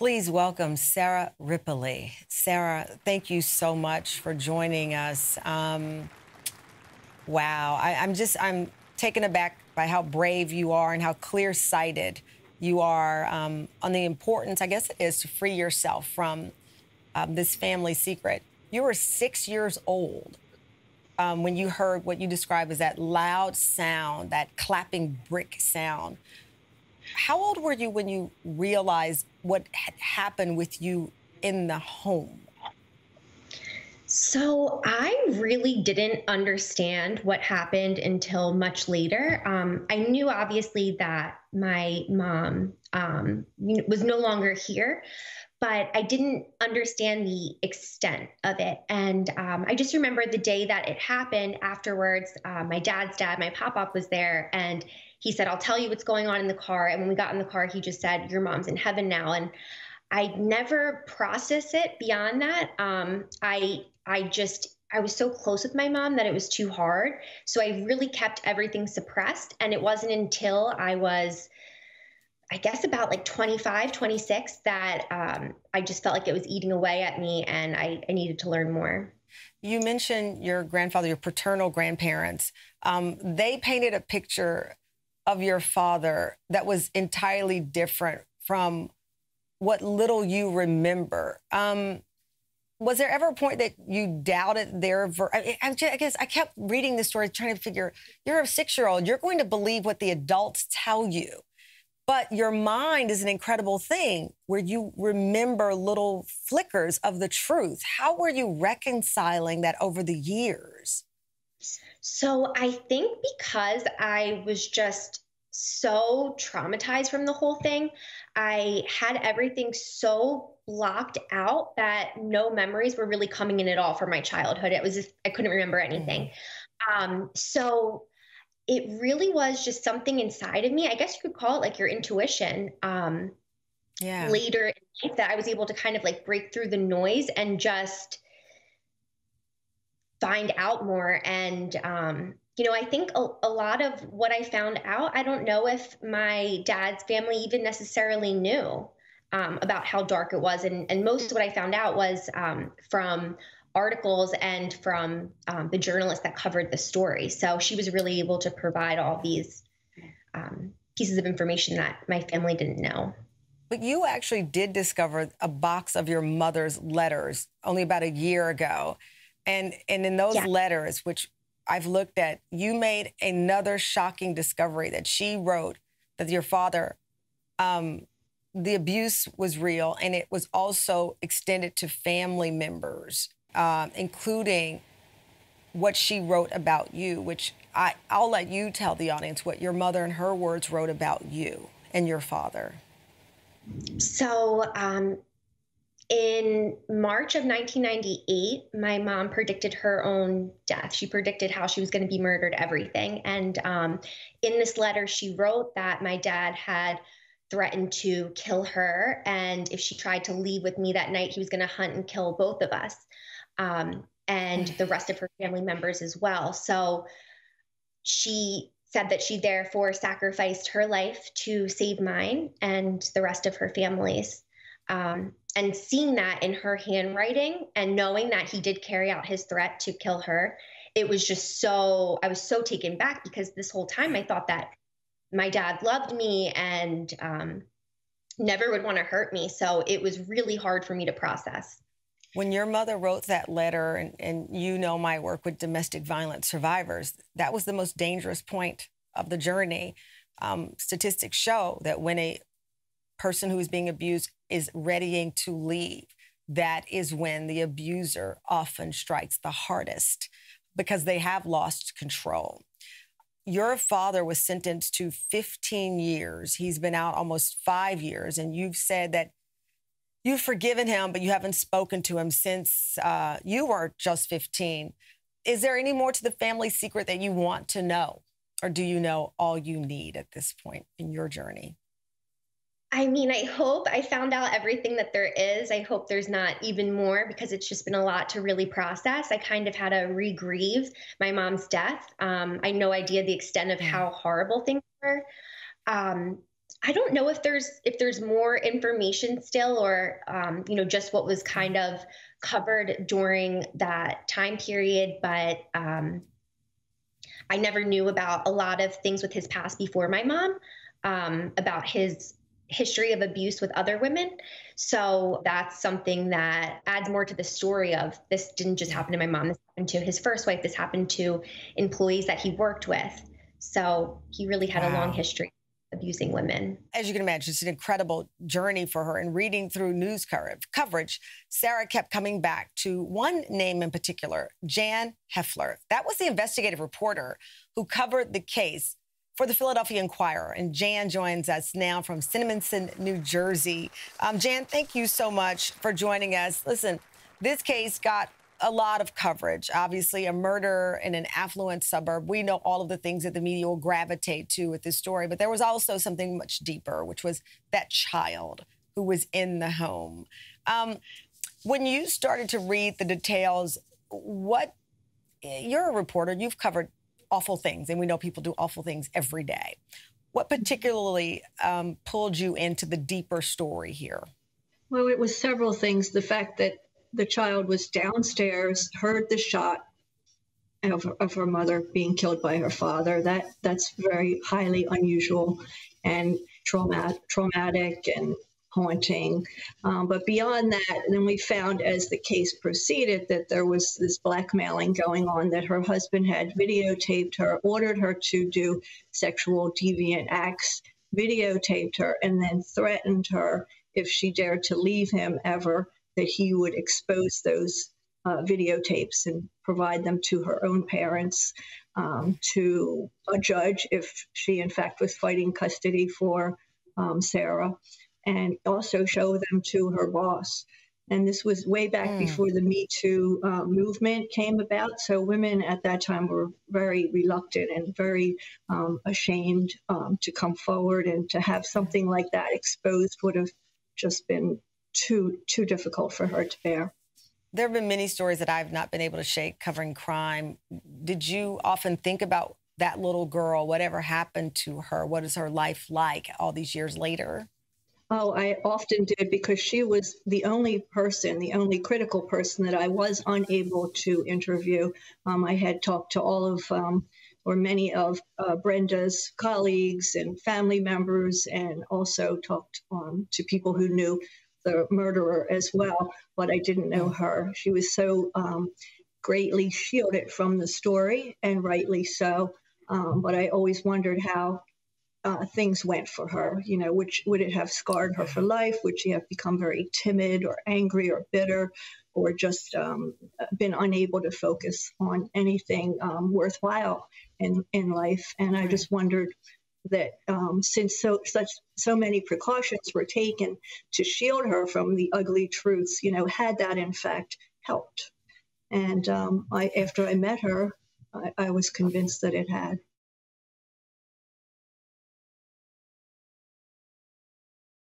Please welcome Sarah Ripoli. Sarah, thank you so much for joining us. Um, wow, I, I'm just, I'm taken aback by how brave you are and how clear sighted you are um, on the importance, I guess it is, to free yourself from um, this family secret. You were six years old um, when you heard what you describe as that loud sound, that clapping brick sound. How old were you when you realized what had happened with you in the home? So I really didn't understand what happened until much later. Um, I knew obviously that my mom um, was no longer here, but I didn't understand the extent of it. And um, I just remember the day that it happened afterwards. Uh, my dad's dad, my pop up, was there, and he said, I'll tell you what's going on in the car. And when we got in the car, he just said, Your mom's in heaven now. And I never processed it beyond that. Um, I I just I was so close with my mom that it was too hard. So I really kept everything suppressed. And it wasn't until I was, I guess, about like 25, 26 that um, I just felt like it was eating away at me and I, I needed to learn more. You mentioned your grandfather, your paternal grandparents. Um, they painted a picture of your father that was entirely different from what little you remember. Um, was there ever a point that you doubted their ver- I, I, guess i kept reading the story trying to figure you're a six year old you're going to believe what the adults tell you but your mind is an incredible thing where you remember little flickers of the truth how were you reconciling that over the years so I think because I was just so traumatized from the whole thing, I had everything so blocked out that no memories were really coming in at all from my childhood. It was just, I couldn't remember anything. Mm-hmm. Um, so it really was just something inside of me. I guess you could call it like your intuition. Um, yeah. Later in life, that I was able to kind of like break through the noise and just find out more. And, um, you know, I think a, a, lot of what I found out, I don't know if my dad's family even necessarily knew um, about how dark it was. And, and most of what I found out was um, from articles and from um, the journalist that covered the story. So she was really able to provide all these um, pieces of information that my family didn't know. But you actually did discover a box of your mother's letters only about a year ago. And and in those yeah. letters, which I've looked at, you made another shocking discovery that she wrote that your father, um, the abuse was real and it was also extended to family members, um, including what she wrote about you, which I, I'll let you tell the audience what your mother and her words wrote about you and your father. So, um, in March of 1998, my mom predicted her own death. She predicted how she was going to be murdered, everything. And um, in this letter, she wrote that my dad had threatened to kill her. And if she tried to leave with me that night, he was going to hunt and kill both of us um, and the rest of her family members as well. So she said that she therefore sacrificed her life to save mine and the rest of her family's. Um, and seeing that in her handwriting and knowing that he did carry out his threat to kill her, it was just so, I was so taken back because this whole time I thought that my dad loved me and um, never would want to hurt me. So it was really hard for me to process. When your mother wrote that letter, and, and you know my work with domestic violence survivors, that was the most dangerous point of the journey. Um, statistics show that when a person who is being abused is readying to leave, that is when the abuser often strikes the hardest because they have lost control. Your father was sentenced to 15 years. He's been out almost five years, and you've said that you've forgiven him, but you haven't spoken to him since uh, you were just 15. Is there any more to the family secret that you want to know? Or do you know all you need at this point in your journey? I mean, I hope I found out everything that there is. I hope there's not even more because it's just been a lot to really process. I kind of had to regrieve my mom's death. Um, I had no idea the extent of how horrible things were. Um, I don't know if there's if there's more information still, or um, you know, just what was kind of covered during that time period. But um, I never knew about a lot of things with his past before my mom, um, about his history of abuse with other women. So that's something that adds more to the story of this didn't just happen to my mom. This happened to his first wife. This happened to employees that he worked with. So he really had wow. a long history abusing women. As you can imagine, it's an incredible journey for her. And reading through news coverage, Sarah kept coming back to one name in particular, Jan Hefler. That was the investigative reporter who covered the case for the Philadelphia Inquirer. And Jan joins us now from Cinnaminson, New Jersey. Um, Jan, thank you so much for joining us. Listen, this case got a lot of coverage. Obviously, a murder in an affluent suburb. We know all of the things that the media will gravitate to with this story, but there was also something much deeper, which was that child who was in the home. Um, when you started to read the details, what you're a reporter, you've covered awful things, and we know people do awful things every day. What particularly um, pulled you into the deeper story here? Well, it was several things. The fact that the child was downstairs, heard the shot of, of her mother being killed by her father. That that's very highly unusual and traumatic, traumatic and haunting. Um, but beyond that, then we found as the case proceeded that there was this blackmailing going on, that her husband had videotaped her, ordered her to do sexual deviant acts, videotaped her, and then threatened her if she dared to leave him ever that he would expose those uh, videotapes and provide them to her own parents, um, to a judge if she, in fact, was fighting custody for um, Sarah, and also show them to her boss. And this was way back mm. before the Me Too uh, movement came about. So women at that time were very reluctant and very um, ashamed um, to come forward and to have something like that exposed would have just been too too difficult for her to bear. There have been many stories that I've not been able to shake covering crime. Did you often think about that little girl, whatever happened to her? What is her life like all these years later? Oh, I often did because she was the only person, the only critical person that I was unable to interview. Um, I had talked to all of um, or many of uh, Brenda's colleagues and family members, and also talked um, to people who knew the murderer as well, but I didn't know her. She was so um, greatly shielded from the story, and rightly so. Um, but I always wondered how uh, things went for her. You know, which would it have scarred her for life? Would she have become very timid or angry or bitter, or just um, been unable to focus on anything um, worthwhile in in life? And I just wondered that um, since so such so many precautions were taken to shield her from the ugly truths, you know, had that in fact helped? And um, I, after I met her, I, I was convinced that it had.